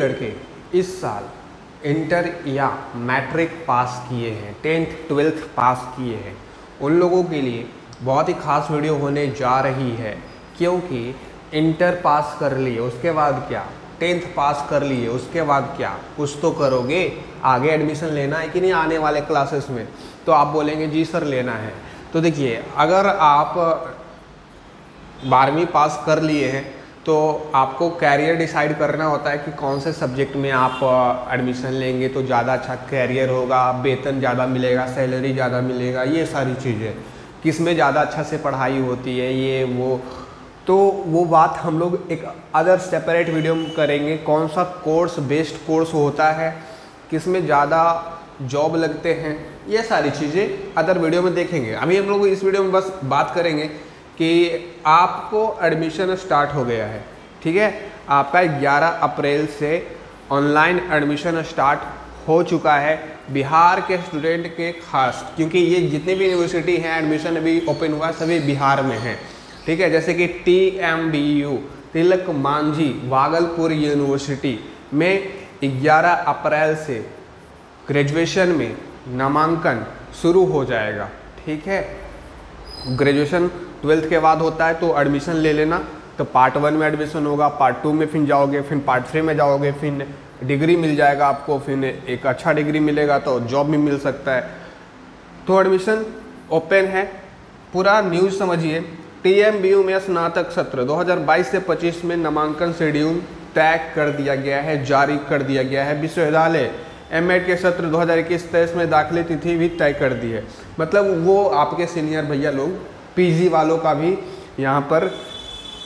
लड़के इस साल इंटर या मैट्रिक पास किए हैं, टेंथ, ट्वेल्थ पास किए हैं। उन लोगों के लिए बहुत ही खास वीडियो होने जा रही है, क्योंकि इंटर पास कर लिए, उसके बाद क्या? टेंथ पास कर लिए, उसके बाद क्या? कुछ तो करोगे? आगे एडमिशन लेना है कि नहीं आने वाले क्लासेस में? तो आप बोलेंगे, जी सर, लेना है। तो देखिए, अगर आप बारहवीं पास कर लिए हैं तो आपको कैरियर डिसाइड करना होता है कि कौन से सब्जेक्ट में आप एडमिशन लेंगे तो ज़्यादा अच्छा कैरियर होगा, वेतन ज़्यादा मिलेगा सैलरी ज़्यादा मिलेगा, ये सारी चीज़ें। किसमें ज़्यादा अच्छा से पढ़ाई होती है, ये, वो। तो वो बात हम लोग एक अदर सेपरेट वीडियो में करेंगे, कौन सा कोर्स बेस्ड कोर्स होता है किसमें ज़्यादा जॉब लगते हैं, ये सारी चीज़ें अदर वीडियो में देखेंगे। अभी हम लोग इस वीडियो में बस बात करेंगे कि आपको एडमिशन स्टार्ट हो गया है, ठीक है? आपका 11 अप्रैल से ऑनलाइन एडमिशन स्टार्ट हो चुका है बिहार के स्टूडेंट के खास, क्योंकि ये जितनी भी यूनिवर्सिटी हैं एडमिशन अभी ओपन हुआ, सभी बिहार में हैं, ठीक है? जैसे कि T M D U Tilka Manjhi Bhagalpur university में 11 अप्रैल से ग्रेजुएशन में नामांकन शुरू हो जाएगा, ठीक है? ग्रेजुएशन ट्वेल्थ के बाद होता है तो एडमिशन ले लेना। तो पार्ट वन में एडमिशन होगा पार्ट टू में फिर जाओगे, फिर पार्ट थ्री में जाओगे, फिर डिग्री मिल जाएगा आपको, फिर एक अच्छा डिग्री मिलेगा तो जॉब भी मिल सकता है। तो एडमिशन ओपन है। पूरा न्यूज़ समझिए। टी एम बी यू में स्नातक सत्र 2022 से 25 में नामांकन शेड्यूल तय कर दिया गया है, जारी कर दिया गया है। विश्वविद्यालय एम के सत्र 2021 तेईस में दाखिले तिथि भी तय कर दी है। मतलब वो आपके सीनियर भैया लोग पीजी वालों का भी यहाँ पर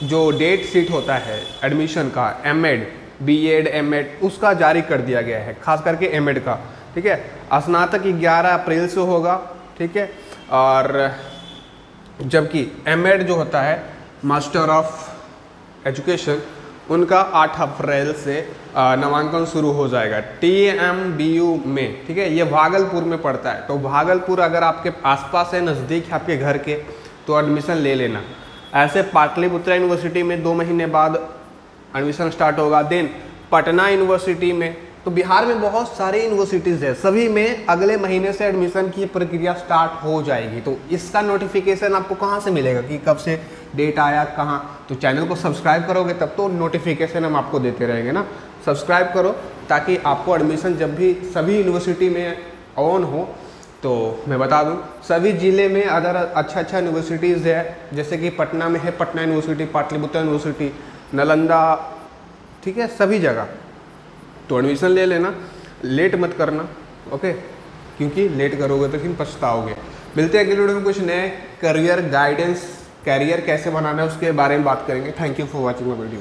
जो डेट सीट होता है एडमिशन का M Ed B Ed M Ed उसका जारी कर दिया गया है, खास करके एम एड का, ठीक है? स्नातक ग्यारह अप्रैल से होगा, ठीक है? और जबकि एम एड जो होता है मास्टर ऑफ़ एजुकेशन उनका 8 अप्रैल से नामांकन शुरू हो जाएगा टी एम बी यू में, ठीक है? ये भागलपुर में पड़ता है तो भागलपुर अगर आपके आसपास है, नज़दीक है आपके घर के तो एडमिशन ले लेना। ऐसे पाटलिपुत्रा यूनिवर्सिटी में दो महीने बाद एडमिशन स्टार्ट होगा। देन पटना यूनिवर्सिटी में तो बिहार में बहुत सारे यूनिवर्सिटीज़ है। सभी में अगले महीने से एडमिशन की प्रक्रिया स्टार्ट हो जाएगी। तो इसका नोटिफिकेशन आपको कहाँ से मिलेगा कि कब से डेट आया, कहाँ? तो चैनल को सब्सक्राइब करोगे, तब तो नोटिफिकेशन हम आपको देते रहेंगे ना। सब्सक्राइब करो ताकि आपको एडमिशन जब भी सभी यूनिवर्सिटी में ऑन हो तो मैं बता दूँ, सभी ज़िले में अदर अच्छा अच्छा यूनिवर्सिटीज़ है, जैसे कि पटना में है, पटना यूनिवर्सिटी पाटलिपुत्र यूनिवर्सिटी नालंदा, ठीक है, सभी जगह। तो एडमिशन ले लेना लेट मत करना ओके क्योंकि लेट करोगे तो फिर पछताओगे। मिलते हैं अगले वीडियो में, कुछ नए करियर गाइडेंस कैरियर कैसे बनाना है उसके बारे में बात करेंगे। Thank you for watching my video